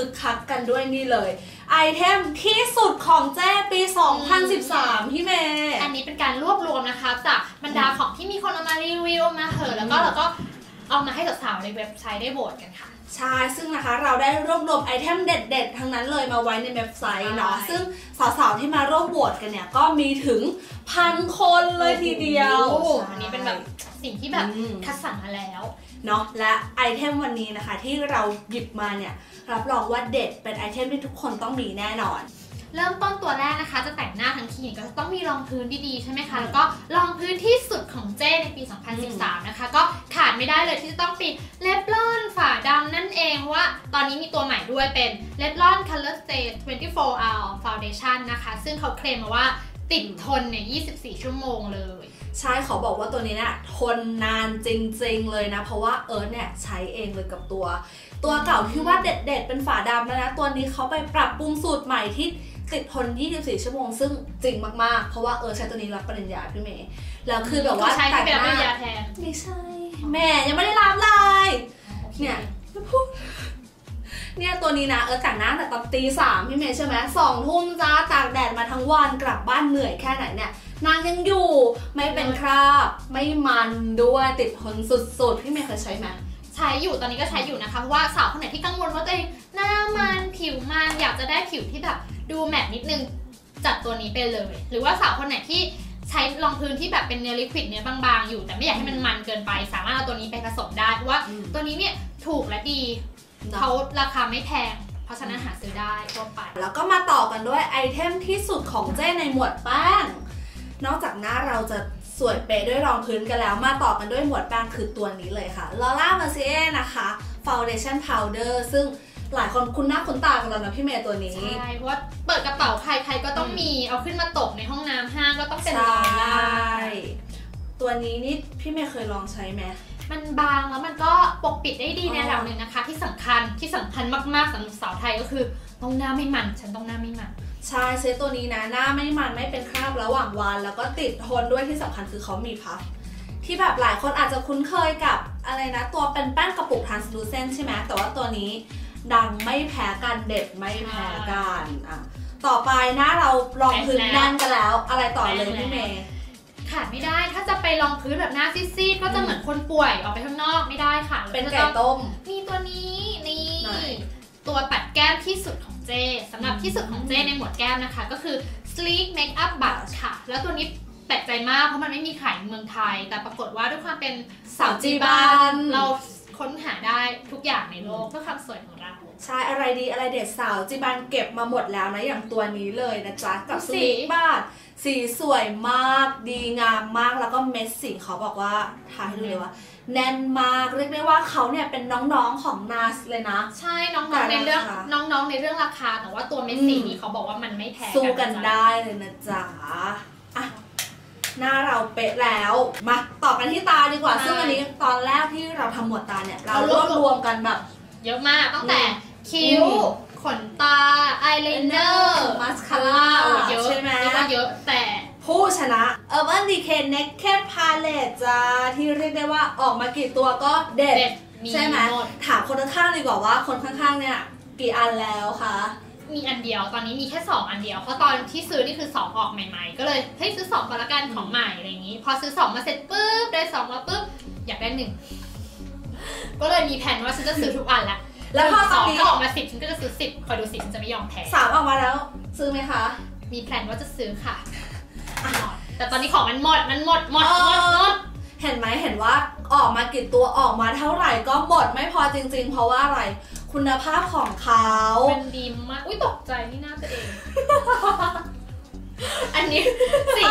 คึกคักกันด้วยนี่เลย item ที่สุดของเจ้ปี 2013 พี่เมย์ๆอันนี้เป็นการรวบรวมนะคะจากบรรดาของที่มีคนเอามารีวิวมาเยอะแล้วก็เราก็เอามาให้สาวๆในเว็บไซต์ได้โหวตกันค่ะใช่ ซึ่งนะคะเราได้รวบรวม item เด็ดๆ ทั้งนั้นเลยมาไว้ในเว็บไซต์เนาะใช่ซึ่งสาวๆ ที่มาร่วมโหวตกันเนี่ย ก็มีถึงพันคนเลยทีเดียวโอ้โหอันนี้เป็นแบบสิ่งที่แบบอืมคัดสรรมาแล้ว เนาะและ item วันนี้นะคะที่เราหยิบมาเนี่ยรับรองว่าเด็ดเป็น item ที่ทุกคนต้องมีแน่นอนเริ่มต้นตัวแรกนะคะ จะแต่งหน้าทั้งทีก็ต้องมีรองพื้นดีๆใช่ไหมคะ แล้วก็รองพื้นที่สุดของเจ้ในปี 2013 นะคะ ก็ขาดไม่ได้เลยที่จะต้องเป็น Revlon ฝาดำนั่นเองเพราะว่า ตอนนี้มีตัวใหม่ด้วยเป็น Revlon Color Stay 24 Hour Foundation นะคะ ซึ่งเขาเคลมมาว่าติดทนเนี่ย 24 ชั่วโมงเลย ใช่เขาบอกว่าตัวนี้เนี่ยทนนานจริง ๆ เลยนะ เพราะว่าเอิร์ธเนี่ยใช้เองเลยกับตัว ตัวเก่าที่ว่าเด็ด ๆ เป็นฝาดำแล้วนะ ตัวนี้เขาไปปรับปรุงสูตรใหม่ที่ติดทน 24 ชั่วโมง ซึ่งจริงมาก ๆ เพราะว่าเออใช้ตัวนี้รับปริญญาพี่เมย์ แล้วคือแบบว่าใช้แต่ที่งเป็นหปริญญาน้าแทนไม่ใช่ แม่ยังไม่ได้รับเลย เนี่ยพูด เนี่ยตัวนี้นะเออแต่งหน้าแต่ตอนตีสามพี่เมย์ใช่ไหมสองทุ่มจ้าตากแดดมาทั้งวันกลับบ้านเหนื่อยแค่ไหนเนี่ยนางยังอยู่ไม่เป็นคราบไม่มันด้วยติดทนสุดๆ พี่เมย์เคยใช้ไหมใช้อยู่ตอนนี้ก็ใช้อยู่นะคะเพราะว่าสาวคนไหนที่กังวลว่าตัวเองหน้ามันผิวมันอยากจะได้ผิวที่แบบดู matte นิดนึงจัดตัวนี้ไปเลย หรือว่าสาวคนไหนที่ใช้รองพื้นที่แบบเป็นเนื้อ liquid เนื้อบางๆ อยู่แต่ไม่อยากให้มันมันเกินไป สามารถเอาตัวนี้ไปผสมได้เพราะว่าอืมตัวนี้เนี่ยถูกและดี เนอะเขาราคาไม่แพง เพราะฉะนั้นหาซื้อได้ทั่วไป แล้วก็มาต่อกันด้วยไอเทมที่สุดของเจ้ในหมวดแป้ง นอกจากหน้าเราจะสวยเป๊ะด้วยรองพื้นกันแล้ว มาต่อกันด้วยหมวดแป้งคือตัวนี้เลยค่ะ Laura Mercier นะคะ Foundation Powder ซึ่งหลายคนคุ้นหน้าคุ้นตากันแล้วนะพี่เมย์ตัวนี้ ใช่ เพราะว่าเปิดกระเป๋าใครใครก็ต้องมี เอาขึ้นมาตบในห้องน้ำห้างก็ต้องเป็นใชรอยได้่ตัวนี้นี่พี่เมย์เคยลองใช้ไหม มันบางแล้วมันก็ปกปิดได้ดีในระดับหนึ่งนะคะ ที่สำคัญที่สำคัญมากๆสำหรับสาวไทยก็คือต้องหน้าไม่มัน ฉันต้องหน้าไม่มันใช่เซตตัวนี้นะหน้าไม่มันไม่เป็นคราบระหว่างวัน แล้วก็ติดทนด้วยที่สำคัญคือเขามีพัฟที่แบบหลายคนอาจจะคุ้นเคยกับอะไรนะ ตัวเป็นแป้งกระปุก translucent ใช่ไหมแต่ว่าตัวนี้ดังไม่แพ้กันเด็ดไม่แพ้กันอะต่อไปหน้าเราลองพื้นแน่นกันแล้ว อะไรต่อเลยพี่เมย์ ขาดไม่ได้ถ้าจะไปรองพื้นแบบหน้าซีดๆก็จะเหมือนคนป่วยออกไปข้างนอกไม่ได้ค่ะเป็นราไก่จะต้องต้ม มีตัวนี้นี่ไหนตัวปัดแก้มที่สุดของเจสำหรับที่สุดของเจในหมวดแก้มนะคะ ก็คือ sleek makeup brush ค่ะ แล้วตัวนี้แปลกใจมากเพราะมันไม่มีขายในเมืองไทย แต่ปรากฏว่าด้วยความเป็นสาวจีบันเราค้นหาได้ทุกอย่างในโลกเพื่อความสวยของเราใช่อะไรดีอะไรเด็ดสาวจิบันเก็บมาหมดแล้วนะอย่างตัวนี้เลยนะจ๊ะกับดูสิสีบ้าน สีสวยมากดีงามมากแล้วก็เม็ดสีเขาบอกว่าทายให้ดูเลยว่า แน่นมากเรียกได้ว่าเขาเนี่ยเป็นน้องๆของนาสเลยนะ ใช่น้แต่องๆในเรื่องราคาน้องๆในเรื่องราคาแต่ว่าตัวเม็ดสีนี้เขาบอกว่ามันไม่แพงสู้กันจ้ะได้เลยนะจ๊ะอะหน้าเราเป๊ะแล้ว มาต่อกันที่ตาดีกว่า ซึ่งอันนี้ตอนแรกที่เราทำหมวดตาเนี่ย เรารวบรวมกันแบบ เยอะมากตั้งแต่อืมคิ้วอืม ขนตาอายไลเนอร์มาสคาร่าเยอะใช่ไหมเรียกว่าเยอะแต่ผู้ชนะ Urban Decay Naked Palette จ้า ที่เรียกได้ว่าออกมากี่ตัวก็เด็ดเด็ดมีใช่ไหมหมดถามคนข้างๆดีกว่าว่าคนข้างๆเนี่ย กี่อันแล้วคะมีอันเดียวตอนนี้มีแค่ 2 อันเดียว เพราะตอนที่ซื้อนี่คือ 2 ออกใหม่ๆ ก็เลยเฮ้ยซื้อ2ก่อนละกันของใหม่อะไรอย่างนี้ พอซื้อ 2 มาเสร็จปุ๊บได้ 2 มาปุ๊บอยากได้หนึ่งก็เลยมีแผนว่าฉันจะซื้อทุกอันละ แล้วพอตสอนองนี้ก็ออกมาสิบฉันก็จะซื้อสิบคอยดูสิฉันจะไม่ยอมแพ้สามออกมาแล้ว ซื้อไหมคะ มีแผนว่าจะซื้อค่ะ แต่ตอนนี้ของมันหมดมันหมดหมดหมดหมดเห็นไหมเห็นว่าออกมากี่ตัวออกมาเท่าไหร่ก็หมดไม่พอจริง ๆ เพราะว่าอะไรคุณภาพของเขามันดีมาก อุ้ยตกใจนี่หน้าตัวเอง อันนี้สี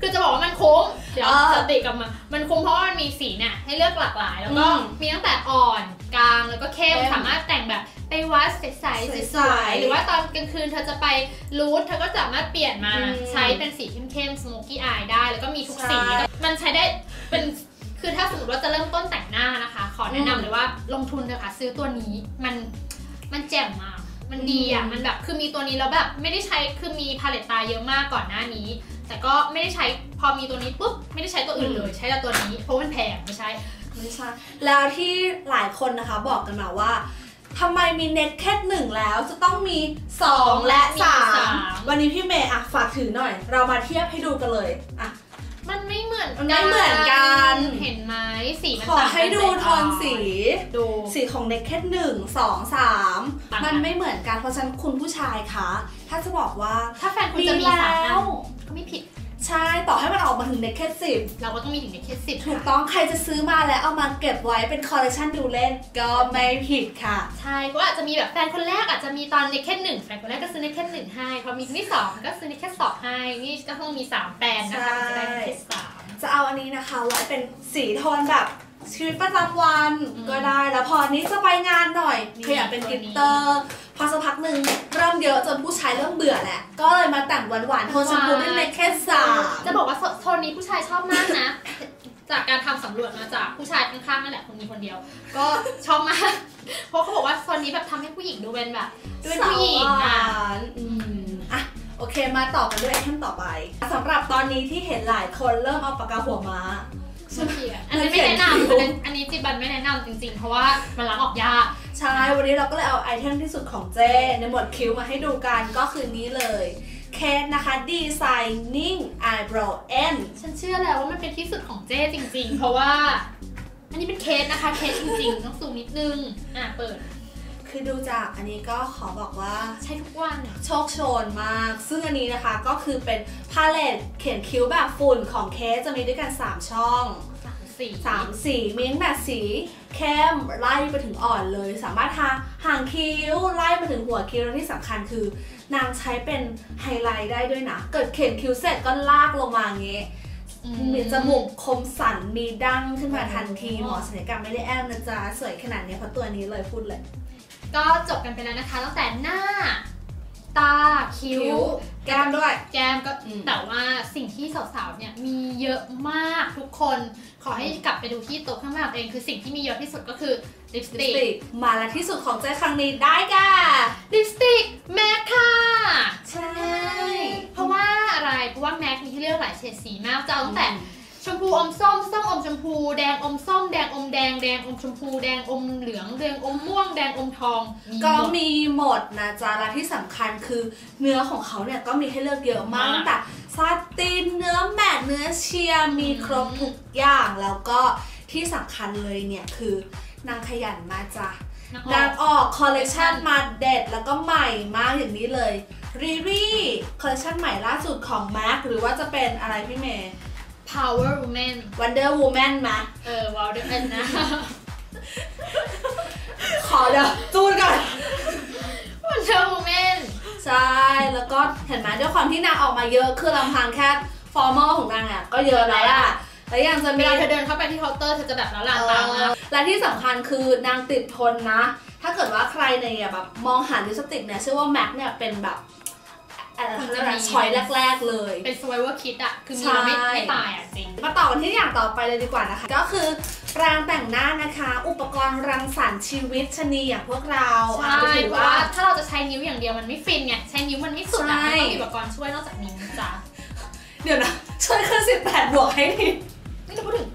คือจะบอกว่ามันคุ้มเดี๋ยวเออสติกลับมามันคุ้มเพราะว่ามันมีสีเนี่ยให้เลือกหลากหลาย แล้วก็อืมมีตั้งแต่อ่อนกลางแล้วก็เข้มเข้มสามารถแต่งแบบไปวัดใสๆใสๆสวยๆหรือว่าตอนกลางคืนเธอจะไป Route เธอก็สามารถเปลี่ยนมาอืมใช้เป็นสีเข้มๆ smoky eye ได้ แล้วก็มีทุกสีใช่มันใช้ได้เป็นคือถ้าสมมติว่าจะเริ่มต้นแต่งหน้านะคะ ขอแนะนำอืมเลยว่าลงทุนเถอะค่ะซื้อตัวนี้มันมันแจ่มมาก มันดีอะอืมมันแบบคือมีตัวนี้แล้วแบบไม่ได้ใช้คือมี palette เยอะมากก่อนหน้านี้ แต่ก็ไม่ได้ใช้พอมีตัวนี้ปุ๊บไม่ได้ใช้ตัวอื่นเลยใช้แต่ตัวนี้เพราะมันแพงไม่ใช่ไม่ใช่แล้วที่หลายคนนะคะบอกกันมาว่าทำไมมีเน็ตแค่หนึ่งแล้วจะต้องมี 2 และมีสาม3วันนี้พี่เมย์อะฝากถือหน่อย เรามาเทียบให้ดูกันเลยอะ มันไม่เหมือนมันไม่เหมือนกัน เห็นไหมสีมันขอต่างกันให้ดูโทนสี ดู สีของเน็กแค่หนึ่งสองสามต่างกัน มันไม่เหมือนกันเพราะฉะนั้นคุณผู้ชายคะ ถ้าจะบอกว่าถ้าแฟนคุณจะมีสามอันก็ไม่ผิด ใช่ต่อให้มันออกมาถึง Naked สิบเราก็ต้องมีถึง Naked สิบถูกต้องใครจะซื้อมาแล้วเอามาเก็บไว้เป็นคอลเลคชันดูเล่นก็ไม่ผิดค่ะ ใช่ก็อาจจะมีแบบแฟนคนแรกอาจจะมีตอน Naked หนึ่งแฟนคนแรกก็ซื้อ Naked หนึ่งให้พอมีคนที่สองก็ซื้อ Naked สองให้นี่ก็ต้องมีสามแฟนนะคะใช่จะได้ Naked สามจะเอาอันนี้นะคะไว้เป็นสีโทนแบบ ชีวิตประจำวันอืมก็ได้ แล้วพออันนี้จะไปงานหน่อยนี่ขยับเป็นตัว glitter พอสักพักหนึ่งเริ่มเยอะจนผู้ชายเริ่มเบื่อแหละ ก็เลยมาแต่งหวานๆโทนชมพูด้วยเล็กแค่สามจะบอกว่าโทนนี้ผู้ชายชอบมากนะ จากการทำสำรวจมาจากผู้ชายข้างๆนั่นแหละคนนี้คนเดียว ก็ชอบมาก เพราะเขาบอกว่าโทนนี้แบบทำให้ผู้หญิงดูเป็นแบบดูเป็นผู้หญิงสาวหอะวานอืมอะโอเคมาต่อกันด้วยไอเทมต่อไปสำหรับตอนนี้ที่เห็นหลายคนเริ่มเอาปากกาหัวม้าอันนี้ไม่แนะนำ อันนั้นอันนี้จิบันไม่แนะนำจริงๆ เพราะว่ามันล้างออกยาก ใช่ วันนี้เราก็เลยเอาไอเทมที่สุดของเจ้ในหมวดคิ้วมาให้ดูกันก็คือนี้เลย KATE นะคะ Designing Eyebrow N ฉันเชื่อแล้วว่ามันเป็นที่สุดของเจ้จริงๆ เพราะว่า อันนี้เป็น KATE นะคะ KATE จริงๆ ต้องซูมนิดนึง อะ เปิด คือดูจากอันนี้ก็ขอบอกว่าใช้ทุกวันโชกโชนมาก ซึ่งอันนี้นะคะก็คือเป็น palette เขียนคิ้วแบบฝุ่นของ KATE จะมีด้วยกัน 3 ช่อง สามสี3สีมีตั้งแต่สีเข้มไล่ไปถึงอ่อนเลย สามารถทาหางคิ้วไล่ไปถึงหัวคิ้วและที่สำคัญคือ นางใช้เป็นไฮไลท์ได้ด้วยนะ เกิดเขียนคิ้วเสร็จก็ลากลงมาอย่างงี้อืมีจมูกคมสันมีดั้งขึ้นมาทันทีหมอศัลยกรรมไม่ได้แอมนะจ๊ะสวยขนาดนี้เพราะตัวนี้เลยพูดเลย ก็จบกันไปแล้วนะคะตั้งแต่หน้าตาคิ้คิ้ววแก้มด้วย แก้มก็อืมแต่ว่าสิ่งที่สาวๆเนี่ยมีเยอะมากทุกคน ขอให้กลับไปดูที่โต๊ะข้างหน้าตัวเองคือสิ่งที่มีเยอะที่สุดก็คือลิปสลิติปสกติก มาและที่สุดของเจ๊ครั้งนี้ได้แก่ลิปสติกแม็กค่ะ ใช่ เพราะว่าอะไร เพราะว่าแม็กมีที่เลือกหลายเฉดสีมากจะเอาตั้งแต่ ชมพูอมส้มส้มอมชมพูแดงอมส้มแดงอมแดงแดงอมชมพูแดงอมเหลืองแดงอมม่วงแดงอมทองก็หมดมีหมดนะจ๊ะและที่สำคัญคือเนื้อของเขาเนี่ยก็มีให้เลือกเยอะมากมากตั้งแต่ซาตินเนื้อ matte เนื้อ sheer มีอืมครบทุกอย่างแล้วก็ที่สำคัญเลยเนี่ยคือนางขยันมากจ้ะนะนางคะออกคอลเลกชันมาเด็ดแล้วก็ใหม่มากอย่างนี้เลย RiRi collection ใหม่ล่าสุดของ MAC หรือว่าจะเป็นอะไรพี่เมย์ Power Woman Wonder Woman มา เออว้าวเดนนะ ขอเดี๋ยวจูนก่อน Wonder Woman ใช่ แล้วก็เห็นไหมด้วยความที่นางออกมาเยอะ คือลำพังแค่ normal ของนางอะ ก็เยอะแล้วล่ะแล้วยังจะเวมีลาเธอเดินเข้าไปที่เคาน์เตอร์เธอจะแบบละลานตามากและที่สำคัญคือนางติดทนนะ ถ้าเกิดว่าใครเนี่ยแบบมองหาลิปสติกเนี่ยเชื่อว่า MAC เนี่ยเป็นแบบ อะไรเขาเรียกอะไร choice แรก ๆ เลย เป็น survivor kit อะคือมีเราไม่ใช่ ไม่ตายอะจริง มาต่อกันที่อย่างต่อไปเลยดีกว่านะคะ ก็คือแปรงแต่งหน้านะคะ อุปกรณ์รังสรรค์ชีวิตชะนีอย่างพวกเราใช่อะถือเพราะว่าว่า ถ้าเราจะใช้นิ้วอย่างเดียวมันไม่ฟินไง ใช้นิ้วมันไม่สุดอะใช่ มันต้องมีอุปกรณ์ช่วยนอกจากนิ้วนะจ๊ะเดี๋ยวนะ ช่วยขึ้นสิบแปดบวกให้ทีนี่เราพูดถึง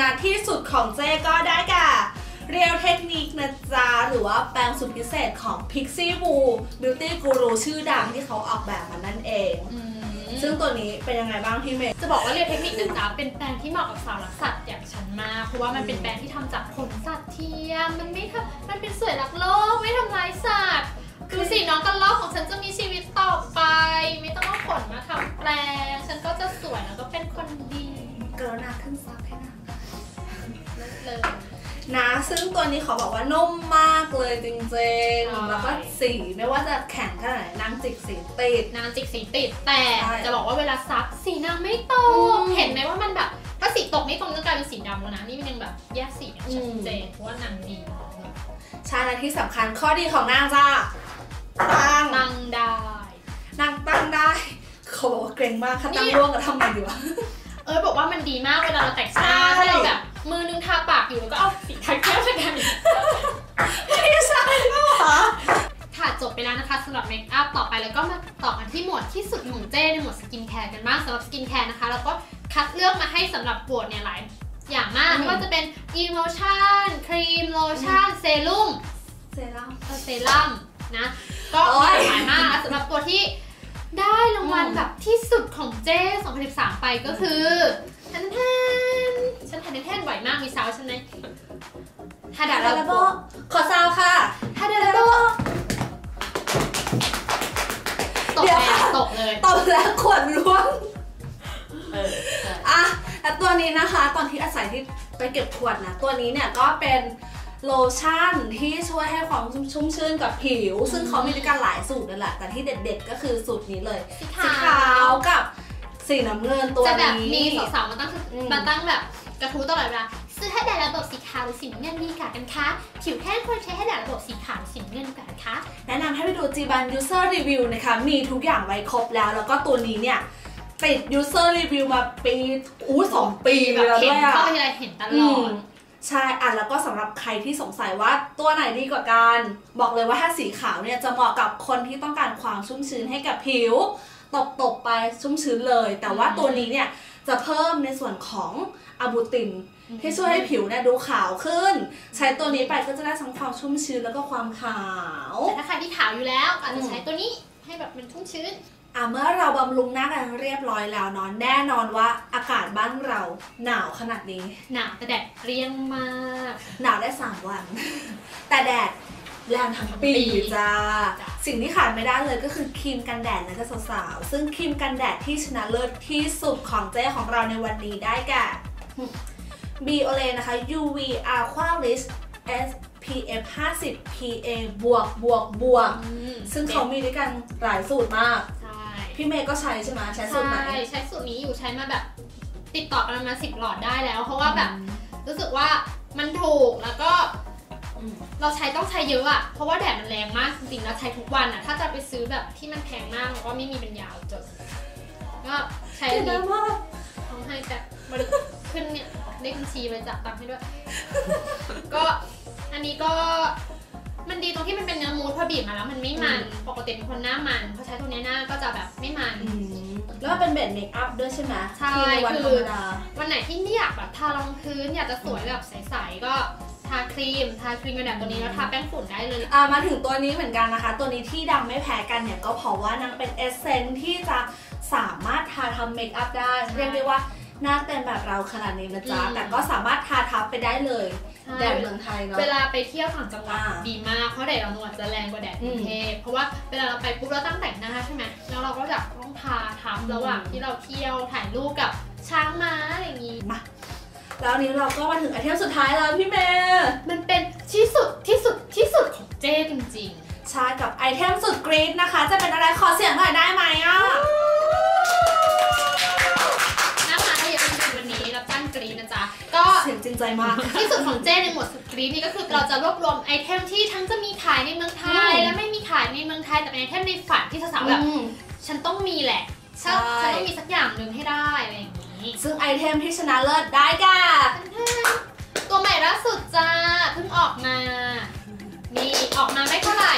นะที่สุดของเจก็ได้แก่เรียวเทคนิคนะจ๊ะหรือว่าแปรงสุดพิเศษของ Pixie Woo Beauty Guru ชื่อดังที่เขาออกแบบมานั่นเองอืมซึ่งตัวนี้เป็นยังไงบ้างพี่เมย์จะบอกว่าเรียนเทคนิคนะจ๊ะเป็นแปรงที่เหมาะกับสาวรักสัตว์อย่างฉันมาก เพราะว่ามันเป็นแปรงที่ทำจากขนสัตว์เทียม มันไม่ทำมันเป็นสวยรักโลกไม่ทำร้ายสัตว์ดูสิน้องกันลอกของฉันจะมีชีวิตต่อไป ไม่ต้องเอาขนมาทำแปรงฉันก็จะสวยแล้วก็เป็นคนดีกรุณาขึ้นซับให้นะเลย นะ ซึ่งตัวนี้ขอบอกว่านุ่มมากเลยจริงใช่ ๆ แล้วก็สีไม่ว่าจะแข็งขนาดไหนนางจิกสีติด นางจิกสีติดแต่ใช่จะบอกว่าเวลาซักสีนางไม่ตอืกมเห็นไหมว่ามันแบบ ถ้าสีตกนี่ตรงก็กลายเป็นสีดำแล้วนะ นี่มันยังแบบแยกสีอย่างชัดเจนเพราะว่านางดีใช่และที่สำคัญข้อดีของนางจ้าตั้งตั้งได้ นางตั้งได้ เขาบอกว่าเกรงมากค่ะตั้งนี่ร่วงกับทำไมดีวะ เออบอกว่ามันดีมากเวลาเราแต่งหน้าใช่ ถ้าเราแบบ มือนึงทาปากอยู่แล้วก็เอาสีทาแก้มไปกันไม่ใช่ปะวะค่ะจบไปแล้วนะคะสำหรับ makeup ต่อไปแล้วก็มาต่อกันที่หมวดที่สุดของเจ้ในหมวด skincare กันบ้างสำหรับ skincare นะคะแล้วก็คัดเลือกมาให้สำหรับหมวดเนี่ยหลายอย่างมากอืมไม่ว่าจะเป็น emulsion ครีมโลชั่นเซรุ่มเซรั่มเออเซรั่มนะก็โอ๊มียหลากหลายมากนะสำหรับตัวที่ได้รางวัลอืมแบบที่สุดของเจ้2013 ไปก็คือทันแทน ฉันทันแทนบ่อยมากมีซาวด์ฉันไหมฮาดาดาราราโบโบขอซาวค่ะฮาดาราโบตกเดี๋ยวเลยค่ะอะตกเลยตบแล้วขวดร่วงเออใช่อะแต่ตัวนี้นะคะ ตอนที่อาศัยที่ไปเก็บขวดนะ ตัวนี้เนี่ยก็เป็นโลชั่นที่ช่วยให้ความชุ่มชื่นกับผิว ซึ่งเขามีด้วยกันหลายสูตรนั่นแหละ แต่ที่เด็ดๆก็คือสูตรนี้เลย สีสีขาวกับสีน้ำเงินตัวจะแบบนี้มีสาวๆมาตั้งอืมมาตั้งแบบก ระทู้ตลอดเวลาซื้อให้แดดระบบสีขาวหรือสีน้ำเงินดีกว่ากันคะผิวแห้งควรใช้ให้แดดระบบสีขาวสีน้ำเงินดีกว่ากันคะแนะนำให้ไปดู g b a n User Review นะคะ มีทุกอย่างไว้ครบแล้ว แล้วก็ตัวนี้เนี่ยติด User Review มาปีอู้สองปีแบแล้วเห็ด้นวยอะเข้าไปทีไรเห็นตลอดใช่อะแล้วก็สำหรับใครที่สงสัยว่าตัวไหนดีกว่ากัน บอกเลยว่าถ้าสีขาวเนี่ยจะเหมาะกับคนที่ต้องการความชุ่มชื้นให้กับผิว ตบตบๆไปชุ่มชื้นเลย แต่ว่าตัวนี้เนี่ยจะเพิ่มในส่วนของ อะบูติน ที่ช่วยให้ผิวเนี่ยดูขาวขึ้น ใช้ตัวนี้ไปก็จะได้ทั้งความชุ่มชื้นแล้วก็ความขาว แต่ถ้าใครที่ขาวอยู่แล้วก็อาจจะอืมใช้ตัวนี้ให้แบบมันชุ่มชื้นอะเมื่อเราบำรุงหน้ากันเรียบร้อยแล้วเนาะแน่นอนว่าอากาศบ้านเราหนาวขนาดนี้ หนาวแต่แดดเปรี้ยงมาก หนาวได้3วัน แต่แดดแรงทั้งปีปีจ้าจ้ะสิ่งที่ขาดไม่ได้เลยก็คือครีมกันแดดนะคะสาวๆ ซึ่งครีมกันแดดที่ชนะเลิศที่สุดของเจ๊ของเราในวันนี้ได้แก่ b o l a นะคะ UV Aqua Rich SPF 50 PA บวกบวกบวกอืมซึ่งเขามีด้วยกันหลายสูตรมาก ใช่ พี่เมย์ก็ใช้ใช่ไหมใช้สูตรไหน ใช่ ใช้สูตรนี้อยู่ใช้มาแบบ ติดต่อกันมาสิบหลอดได้แล้ว เพราะว่าแบบรู้สึกว่ามันถูกแล้วก็อืมเราใช้ต้องใช้เยอะอะเพราะว่าแดดมันแรงมากจริงๆแล้วใช้ทุกวันอะถ้าจะไปซื้อแบบที่มันแพงมากเราก็ไม่มีปัญญาจนก็ใช้อันนี้มากต้องให้แบบ บริขึ้นเนี่ยเลขบัญชีไปจับตังค์ให้ด้วย ก็อันนี้ก็มันดีตรงที่มันเป็นเนื้อมูสพอบีบมาแล้วมันไม่มัน ปกติเป็นคนหน้ามันพอใช้ตัวเนี้ยหน้าก็จะแบบไม่มันอืมแล้วมันเป็น base makeup ด้วยใช่ไหมใช่ที่ในวันธรคืรอมดาวันไหนที่ไม่อยากแบบทารองพื้นอยากจะสวยแบบใสๆก็ทาครีม ทาครีมกันแดดตัวนี้แล้วทาแป้งฝุ่นได้เลย อ่ามาถึงตัวนี้เหมือนกันนะคะ ตัวนี้ที่ดังไม่แพ้กันเนี่ยก็เพราะว่านางเป็นเอเซนที่จะสามารถทาทำเมคอัพได้ใช่เรียกได้ว่า หน้าเต็มแบบเราขนาดนี้นะจ๊ะ อืม แต่ก็สามารถทาทับไปได้เลยใช่แดดเมืองไทยเนาะ เวลาไปเที่ยวต่างจังหวัดอ่าดีมากเพราะแดดเราหนวดจะแรงกว่าแดดกรุงเทพเพราะว่าเวลาเราไปปุ๊บเราตั้งแต่งหน้าใช่ไหมแล้วเราก็จะต้องทาทับอืมระหว่างที่เราเที่ยวถ่ายรูปกับช้างม้าอะไรอย่างนี้แล้วอันนี้เราก็มาถึงไอเทมสุดท้ายแล้วพี่เมย์มันเป็นที่สุดที่สุดที่สุดของเจ้จริงใช่กับไอเทมสุดกรี๊ดนะคะ จะเป็นอะไรขอเสียงหน่อยได้ไหมอะๆ ก็เสียงจริงใจมาก ที่สุดของเจ้ในหมวดสุดกรี๊ดนี่ก็คือเราจะรวบรวมไอเทมที่ทั้งจะมีขายในเมืองไทยอืมและไม่มีขายในเมืองไทยแต่เป็นไอเทมในฝันที่สาวๆแบบอืมฉันต้องมีแหละใช่ฉันต้องมีสักอย่างหนึ่งให้ได้อะไรอย่างนี้ ซึ่งไอเทมที่ชนะเลิศได้แก่ตัวใหม่ล่าสุดจ้าเพิ่งออกมา นี่ออกมาไม่เท่าไหร่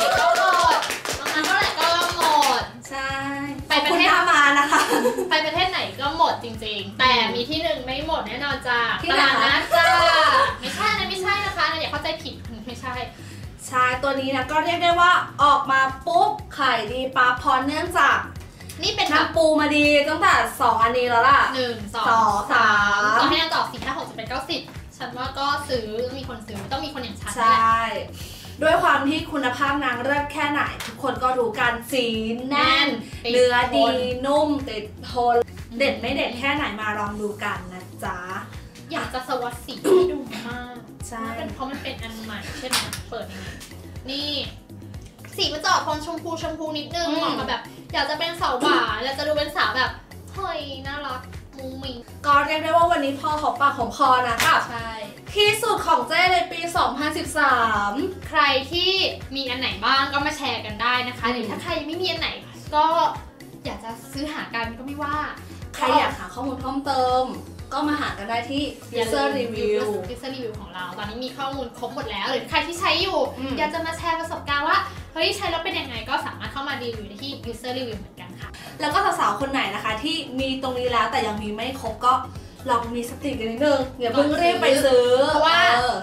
ปประเทศไหนก็หมดจริงๆ แต่มีที่หนึ่งไม่หมดแน่นอนจ้าที่ตไหนลาดคะ นัดจ้าไม่ใช่นะไม่ใช่นะคะนะอย่าเข้าใจผิดไม่ใช่ใช่ตัวนี้นะก็เรียกได้ว่าออกมาปุ๊บขายดีปั๊บเพอเนื่องจากนี่เป็นแบบนำปูมาดีตั้งแต่สองอันนี้แล้วล่ะ หนึ่งสองสองสามสามต่อให้ยังต่อสี่ห้าหกสิบแปดเก้าสิบฉันว่าก็ซื้อมีคนซื้อต้องมีคนอย่างฉันใชนั่นแหละ่ ด้วยความที่คุณภาพนางเลิศแค่ไหน ทุกคนก็รู้กันสีแน่นติดเนื้อดีทนนุ่มติดทน เด็ดไม่เด็ดแค่ไหนมาลองดูกันนะจ๊ะ อยากจะสวัสดสีให้ดูมากใช่เป็นเพราะมันเป็นอันใหม่ใช่ไหมเปิดยังไงนี่สีมันจะออกโทนชมพูชมพูนิดนึงอืมออกมาแบบ อยากจะเป็นสาวหวานแล้วจะดูเป็นสาวแบบเฮ้ยน่ารัก มุ้งมิ้งก็เรียกได้ว่าวันนี้พอหอมปากหอมคอนะกับใช่ที่สุดของเจ้ในปี 2013 ใครที่มีอันไหนบ้างก็มาแชร์กันได้นะคะอืมหรือถ้าใครยังไม่มีอันไหนก็อยากจะซื้อหากันก็ไม่ว่า ใครอยากหาข้อมูลเพิ่มเติม ก็มาหากันได้ที่ user review user review ของเรา ตอนนี้มีข้อมูลครบหมดแล้ว หรือใครที่ใช้อยู่อืมอยากจะมาแชร์ประสบการณ์ว่าเฮ้ยใช้แล้วเป็นยังไงก็สามารถเข้ามารีวิวได้ที่ user review เหมือนกัน ค่ะ แล้วก็สาวๆคนไหนนะคะ ที่มีตรงนี้แล้วแต่ยังมีไม่ครบก็ลองมีสติกันนิดนึงอย่าเพิ่งรีบไปซื้อเพราะว่าออ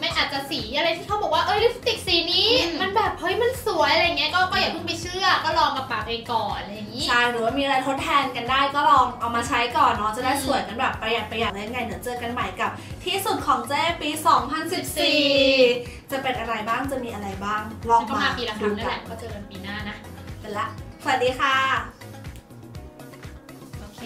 ไม่อาจจะสีอะไรที่เขาบอกว่าเอ้ยลิปสติกสีนี้อืมมันแบบเฮ้ยมันสวยอะไรเงี้ยก็ก็อย่าเพิ่งไปเชื่อ ก็ลองกับปากเองก่อนอะไรอย่างนี้ใช่หรือว่ามีอะไรทดแทนกันได้ก็ลองเอามาใช้ก่อนเนาะจะได้อืมสวยกันแบบประหยัดประหยัดแล้วยังไงเดี๋ยวเจอกันใหม่กับ ที่สุดของเจ้ปี 2014 จะเป็นอะไรบ้างจะมีอะไรบ้างลองก็มามาปีละคดูรั้งนั่นกัแหนละก็เจอกันปีหน้านะเป็นละ สวัสดีค่ะ โอเค